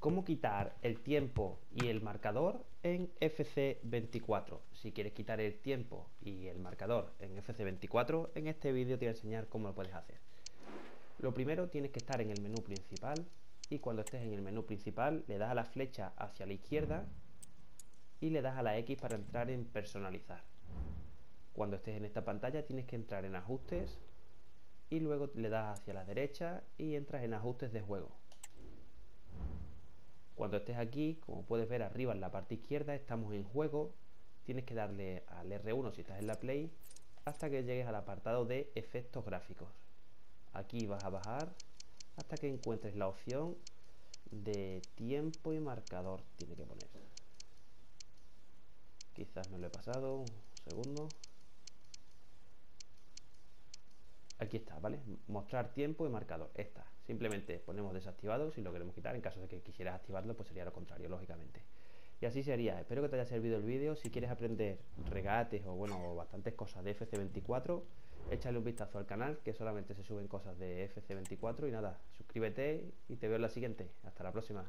cómo quitar el tiempo y el marcador en FC24. Si quieres quitar el tiempo y el marcador en FC24, en este vídeo te voy a enseñar cómo lo puedes hacer. Lo primero tienes que estar en el menú principal y cuando estés en el menú principal le das a la flecha hacia la izquierda y le das a la X para entrar en personalizar. Cuando estés en esta pantalla tienes que entrar en ajustes y luego le das hacia la derecha y entras en ajustes de juego. Cuando estés aquí, como puedes ver arriba en la parte izquierda, estamos en juego. Tienes que darle al R1 si estás en la Play hasta que llegues al apartado de efectos gráficos. Aquí vas a bajar hasta que encuentres la opción de tiempo y marcador. Tiene que poner. Quizás me lo he pasado. Un segundo. Aquí está, ¿vale? Mostrar tiempo y marcador. Esta. Simplemente ponemos desactivado si lo queremos quitar. En caso de que quisieras activarlo, pues sería lo contrario, lógicamente. Y así sería. Espero que te haya servido el vídeo. Si quieres aprender regates o, bueno, bastantes cosas de FC24, échale un vistazo al canal, que solamente se suben cosas de FC24. Y nada, suscríbete y te veo en la siguiente. Hasta la próxima.